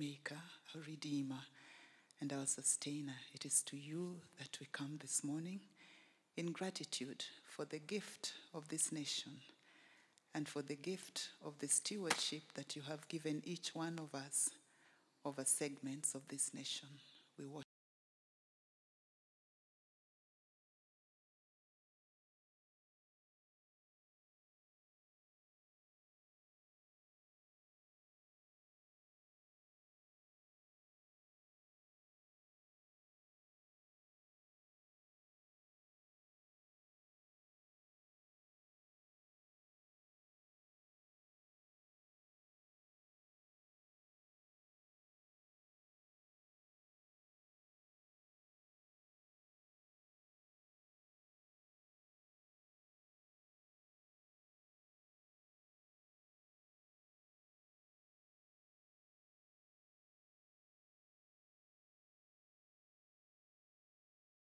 maker, our redeemer, and our sustainer. It is to you that we come this morning in gratitude for the gift of this nation and for the gift of the stewardship that you have given each one of us over segments of this nation. We